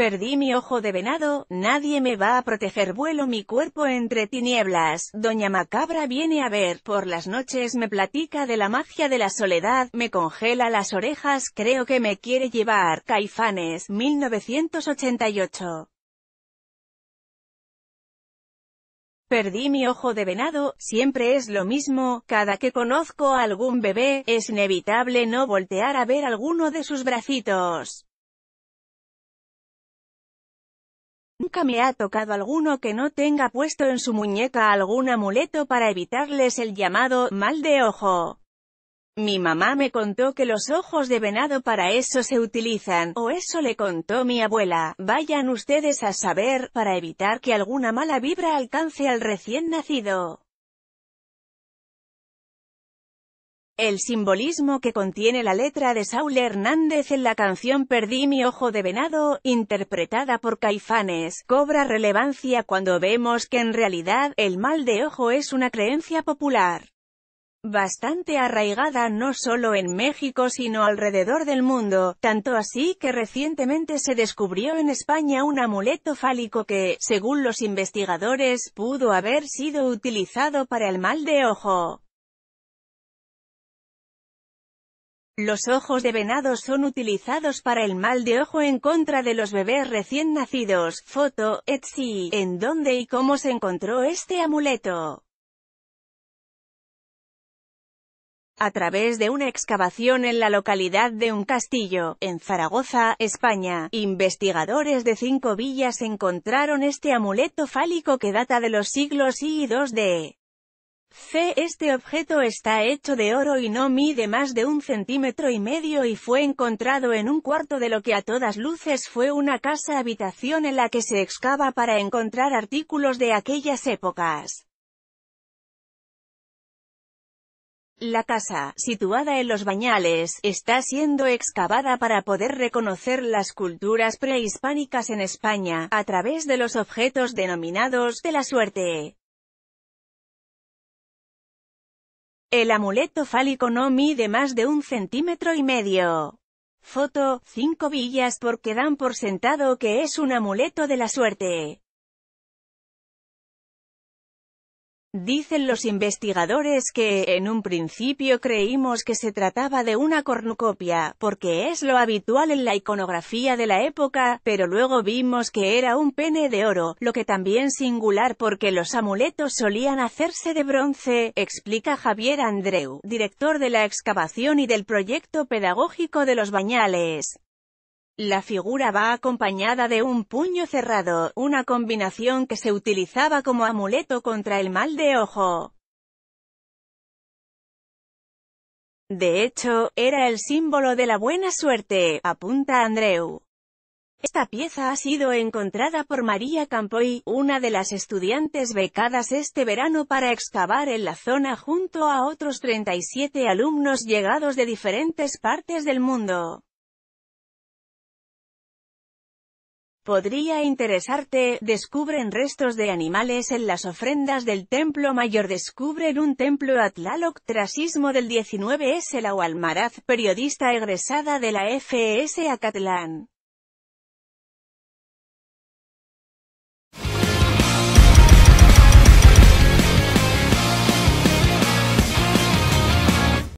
Perdí mi ojo de venado, nadie me va a proteger vuelo mi cuerpo entre tinieblas, Doña Macabra viene a ver, por las noches me platica de la magia de la soledad, me congela las orejas, creo que me quiere llevar, Caifanes, 1988. Perdí mi ojo de venado, siempre es lo mismo, cada que conozco a algún bebé, es inevitable no voltear a ver alguno de sus bracitos. Nunca me ha tocado alguno que no tenga puesto en su muñeca algún amuleto para evitarles el llamado mal de ojo. Mi mamá me contó que los ojos de venado para eso se utilizan, o eso le contó mi abuela, vayan ustedes a saber, para evitar que alguna mala vibra alcance al recién nacido. El simbolismo que contiene la letra de Saúl Hernández en la canción Perdí mi ojo de venado, interpretada por Caifanes, cobra relevancia cuando vemos que en realidad, el mal de ojo es una creencia popular bastante arraigada no solo en México sino alrededor del mundo, tanto así que recientemente se descubrió en España un amuleto fálico que, según los investigadores, pudo haber sido utilizado para el mal de ojo. Los ojos de venado son utilizados para el mal de ojo en contra de los bebés recién nacidos. Foto, Etsy. ¿En dónde y cómo se encontró este amuleto? a través de una excavación en la localidad de un castillo, en Zaragoza, España. Investigadores de cinco villas encontraron este amuleto fálico que data de los siglos I y II de C. Este objeto está hecho de oro y no mide más de un centímetro y medio y fue encontrado en un cuarto de lo que a todas luces fue una casa-habitación en la que se excava para encontrar artículos de aquellas épocas. La casa, situada en los Bañales, está siendo excavada para poder reconocer las culturas prehispánicas en España, a través de los objetos denominados de la suerte. El amuleto fálico no mide más de un centímetro y medio. Foto, 5 villas porque dan por sentado que es un amuleto de la suerte. Dicen los investigadores que, en un principio creímos que se trataba de una cornucopia, porque es lo habitual en la iconografía de la época, pero luego vimos que era un pene de oro, lo que también singular porque los amuletos solían hacerse de bronce, explica Javier Andreu, director de la excavación y del proyecto pedagógico de los bañales. La figura va acompañada de un puño cerrado, una combinación que se utilizaba como amuleto contra el mal de ojo. De hecho, era el símbolo de la buena suerte, apunta Andreu. Esta pieza ha sido encontrada por María Campoy, una de las estudiantes becadas este verano para excavar en la zona junto a otros 37 alumnos llegados de diferentes partes del mundo. Podría interesarte, descubren restos de animales en las ofrendas del Templo Mayor Descubren un templo Atlaloc tras sismo del 19 es el Almaraz, periodista egresada de la FES Acatlán.